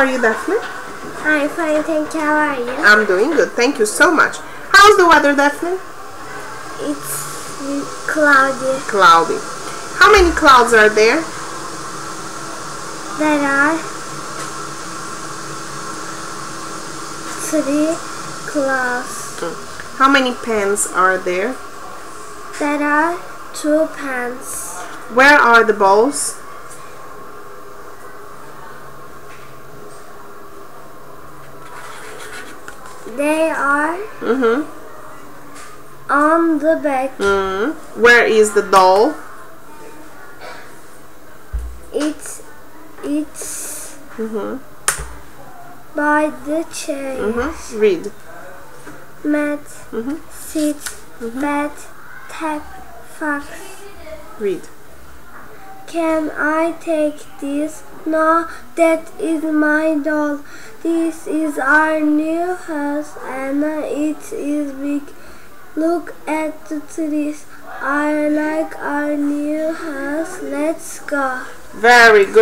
How are you, Defne? I'm fine, thank you. How are you? I'm doing good. Thank you so much. How's the weather, Defne? It's cloudy. Cloudy. How many clouds are there? There are three clouds. Mm. How many pens are there? There are two pens. Where are the balls? They are Mm-hmm. on the back. Mm. Where is the doll? It's it's Mm-hmm. by the chair. Mm-hmm. Read. Mat, Mm-hmm. sit, bed, tap, fox. Read. Can I take this? No, that is my doll. This is our new house and it is big. Look at the trees. I like our new house. Let's go. Very good.